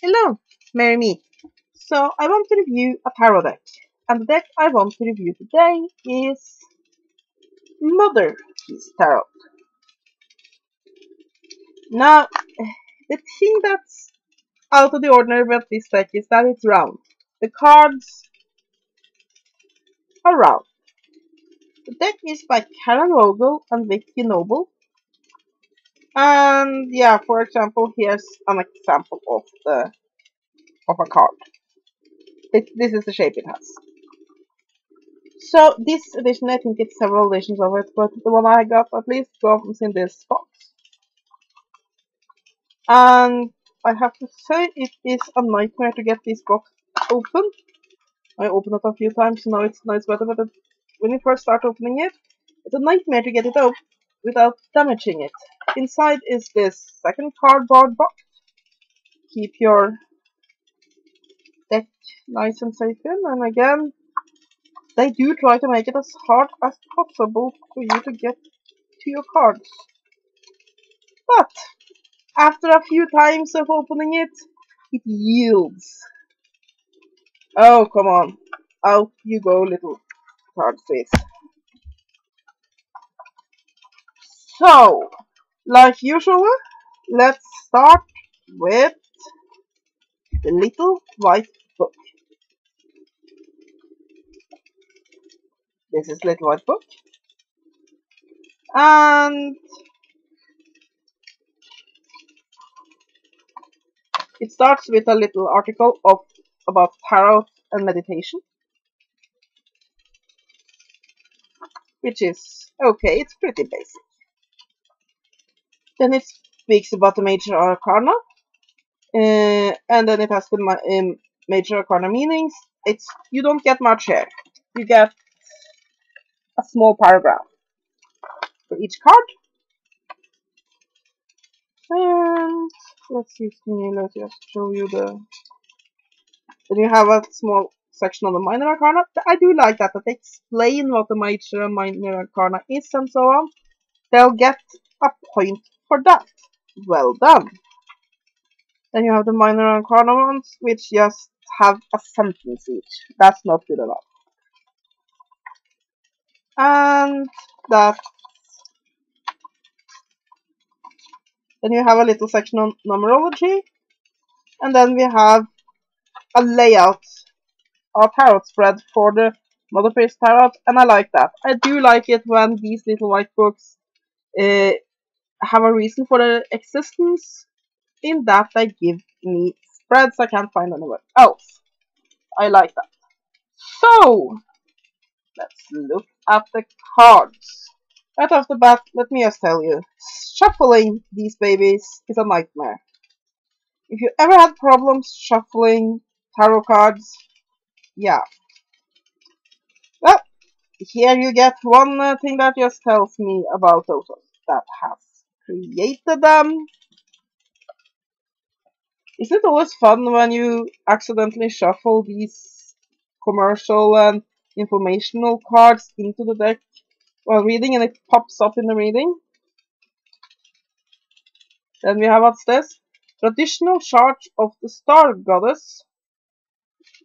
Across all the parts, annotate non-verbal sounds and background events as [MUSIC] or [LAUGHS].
Hello, Mary me. So I want to review a tarot deck. And the deck I want to review today is Mother Peace Tarot. Now, the thing that's out of the ordinary about this deck is that it's round. The cards are round. The deck is by Karen Vogel and Vicki Noble. And yeah, for example, here's an example of the of a card. It, this is the shape it has. So this edition, I think it's several editions of it, but the one I got at least comes in this box. And I have to say it is a nightmare to get this box open. I opened it a few times, now it's now it's better, but when you first start opening it, it's a nightmare to get it out without damaging it. Inside is this second cardboard box. Keep your deck nice and safe in, and again, they do try to make it as hard as possible for you to get to your cards. But, after a few times of opening it, it yields. Oh, come on. Out you go, little card face. So, like usual, let's start with the little white book. This is little white book. And it starts with a little article of about tarot and meditation. Which is okay, it's pretty basic. Then it speaks about the major arcana, uh, and then it has the um, major arcana meanings. It's you don't get much here. You get a small paragraph for each card. And let's see, let's just show you the. Then you have a small section on the minor arcana. I do like that, that they explain what the major and minor arcana is and so on. They'll get a point for that. Well done. Then you have the minor arcana ones, which just have a sentence each. That's not good enough. And that. Then you have a little section on numerology. And then we have a layout, a tarot spread for the Motherpeace Tarot. And I like that. I do like it when these little white books uh, have a reason for their existence in that they give me spreads I can't find anywhere else. I like that. So, let's look at the cards. Right off the bat, let me just tell you, shuffling these babies is a nightmare. If you ever had problems shuffling tarot cards, yeah. Well, here you get one uh, thing that just tells me about those that has created them. Isn't it always fun when you accidentally shuffle these commercial and informational cards into the deck while reading and it pops up in the reading? Then we have what's this? Traditional Charge of the Star Goddess.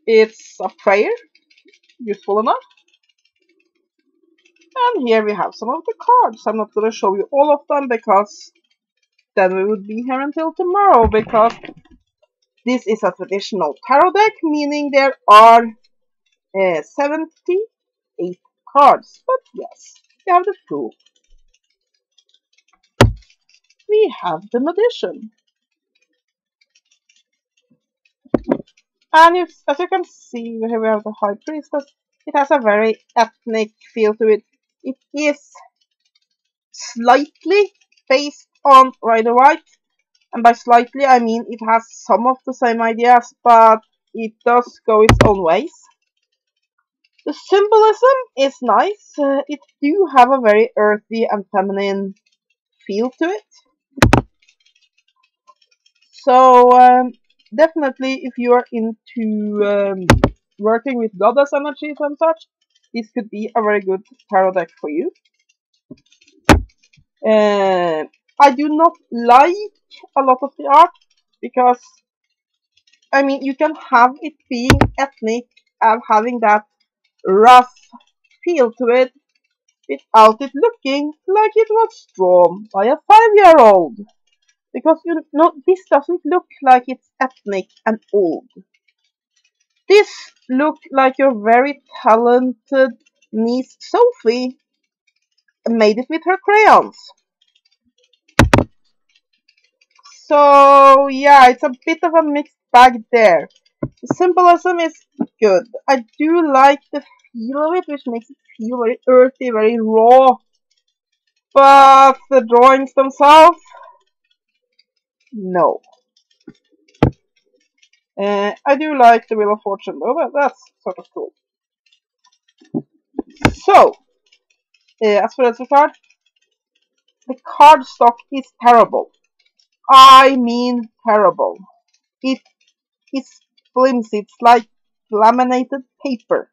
It's a prayer, useful enough. And here we have some of the cards. I'm not going to show you all of them because then we would be here until tomorrow because this is a traditional tarot deck, meaning there are uh, 78 cards. But yes, we have the proof. We have the magician. And as you can see, here we have the high priestess. It has a very ethnic feel to it. It is slightly based on Rider Waite, and by slightly I mean it has some of the same ideas, but it does go its own ways. The symbolism is nice. Uh, it do have a very earthy and feminine feel to it. So um, definitely, if you are into um, working with goddess energies and such, this could be a very good tarot deck for you. Uh, I do not like a lot of the art because I mean, you can have it being ethnic and having that rough feel to it without it looking like it was drawn by a five-year-old. Because you know, this doesn't look like it's ethnic and old. This look like your very talented niece Sophie made it with her crayons. So yeah, it's a bit of a mixed bag there. The symbolism is good. I do like the feel of it, which makes it feel very earthy, very raw. But the drawings themselves, no. Uh, I do like the Wheel of Fortune though, that, that's sort of cool. So, uh, as for the card, the card stock is terrible. I mean terrible. It is flimsy, it's like laminated paper.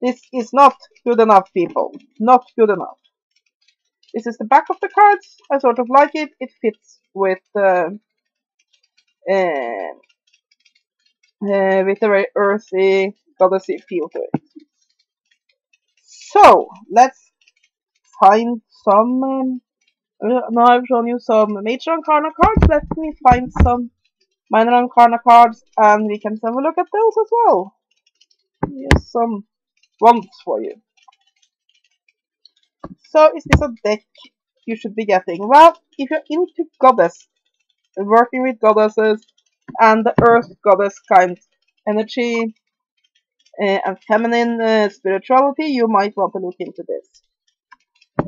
This is not good enough, people. Not good enough. This is the back of the cards. I sort of like it. It fits with uh, Eh, eh, with a very earthy, goddessy feel to it. So let's find some. Um, uh, now I've shown you some major Arcana cards. Let me find some minor Arcana cards, and we can have a look at those as well. Here's some ones for you. So is this a deck you should be getting? Well, if you're into goddess, working with goddesses, and the earth goddess kind energy, uh, and feminine uh, spirituality, you might want to look into this.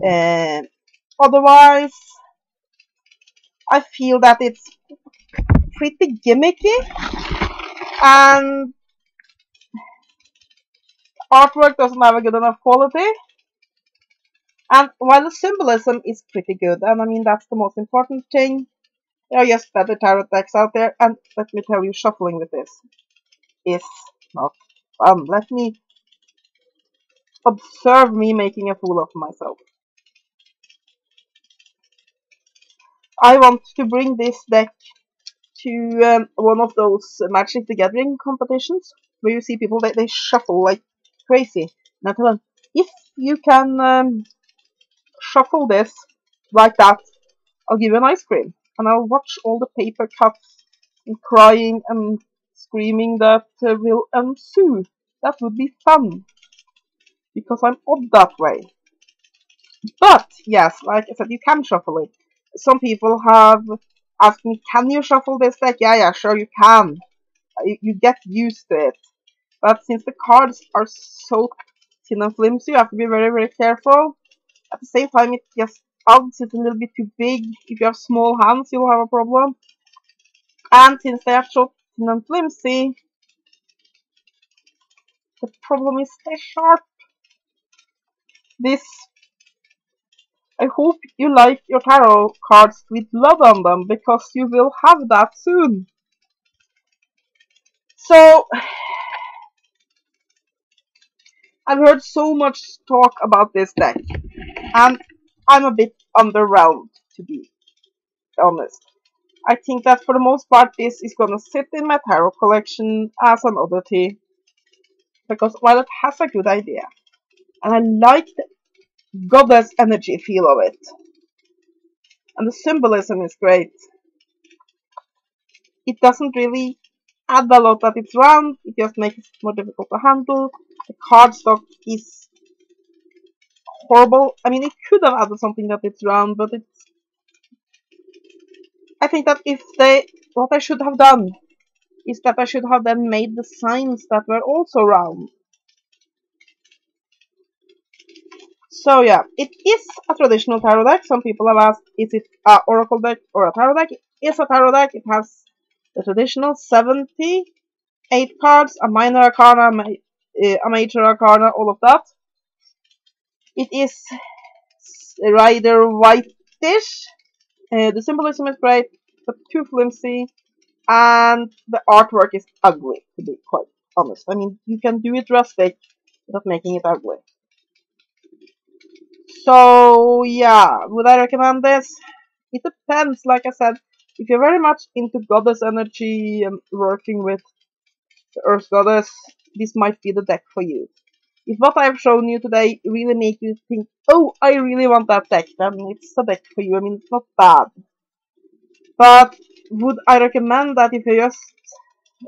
Uh, otherwise, I feel that it's pretty gimmicky and artwork doesn't have a good enough quality. And while the symbolism is pretty good, and I mean that's the most important thing, there are just better tarot decks out there, and let me tell you, shuffling with this is not fun. Let me observe me making a fool of myself. I want to bring this deck to um, one of those Magic the Gathering competitions where you see people, they, they shuffle like crazy. I if you can um, shuffle this like that, I'll give you an ice cream. And I'll watch all the paper cuts and crying and screaming that uh, will ensue. That would be fun. Because I'm odd that way. But, yes, like I said, you can shuffle it. Some people have asked me, can you shuffle this deck? Yeah, yeah, sure you can. You, you get used to it. But since the cards are so thin and flimsy, you have to be very, very careful. At the same time, it just odds it's a little bit too big. If you have small hands, you'll have a problem. And since they are thin and flimsy, the problem is they're sharp. This I hope you like your tarot cards with blood on them, because you will have that soon. So, [SIGHS] I've heard so much talk about this deck, and I'm a bit underwhelmed, to be honest. I think that for the most part this is gonna sit in my tarot collection as an oddity, because while it has a good idea, and I like the goddess energy feel of it, and the symbolism is great, it doesn't really add a lot that it's round, it just makes it more difficult to handle. The cardstock is horrible. I mean, it could have added something that it's round, but it's... I think that if they... What I should have done is that I should have then made the signs that were also round. So yeah, it is a traditional tarot deck. Some people have asked, is it a oracle deck or a tarot deck? It is a tarot deck. It has the traditional 78 cards, a minor arcana, a eh, major arcana, all of that. It is rather whitish. Uh, the symbolism is great, but too flimsy, and the artwork is ugly, to be quite honest. I mean, you can do it rustic without making it ugly. So, yeah, would I recommend this? It depends, like I said, if you're very much into goddess energy and working with the earth goddess, this might be the deck for you. If what I've shown you today really make you think, oh, I really want that deck, then it's a deck for you. I mean, it's not bad. But would I recommend that if you're just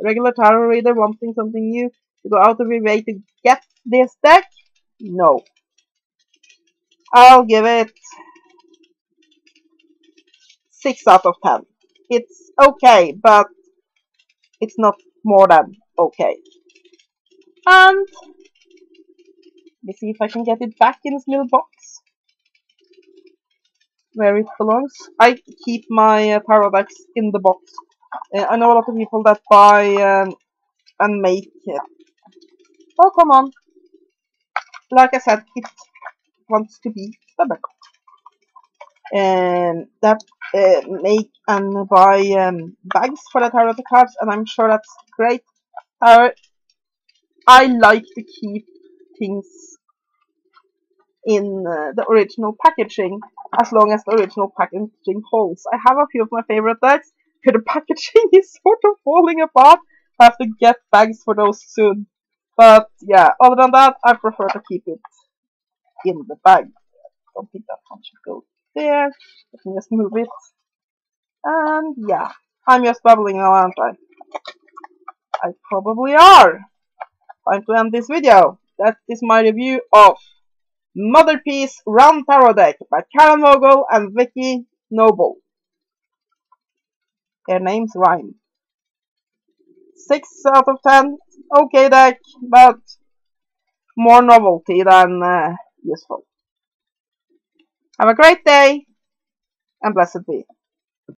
regular tarot reader wanting something new, to go out of your way to get this deck? No. I'll give it 6 out of 10. It's okay, but it's not more than okay. And let me see if I can get it back in this little box where it belongs. I keep my uh, decks in the box. Uh, I know a lot of people that buy um, and make it. Oh, come on. Like I said, it wants to be stubborn. And that uh, make and buy um, bags for the tarot cards, and I'm sure that's great. Uh, I like to keep things in uh, the original packaging as long as the original packaging holds. I have a few of my favorite bags but the packaging [LAUGHS] is sort of falling apart. I have to get bags for those soon. But yeah, other than that, I prefer to keep it in the bag. Don't think that one should go there. Let me just move it. And yeah, I'm just babbling now, aren't I? I probably are. Time to end this video. That is my review of Motherpeace Round Tarot Deck by Karen Vogel and Vicki Noble. Their names rhyme. 6 out of 10. Okay deck, but more novelty than uh, useful. Have a great day, and blessed be.